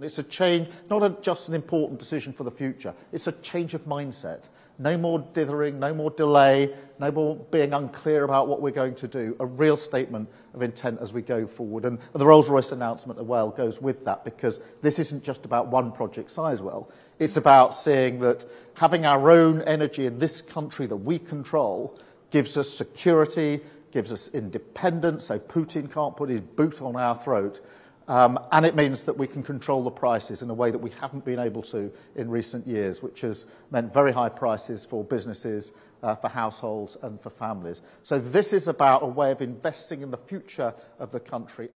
It's a change, not a, just an important decision for the future, it's a change of mindset. No more dithering, no more delay, no more being unclear about what we're going to do. A real statement of intent as we go forward. And the Rolls Royce announcement as well goes with that because this isn't just about one project Sizewell. It's about seeing that having our own energy in this country that we control gives us security, gives us independence, so Putin can't put his boot on our throat. Um, and it means that we can control the prices in a way that we haven't been able to in recent years, which has meant very high prices for businesses, uh, for households, and for families. So, this is about a way of investing in the future of the country.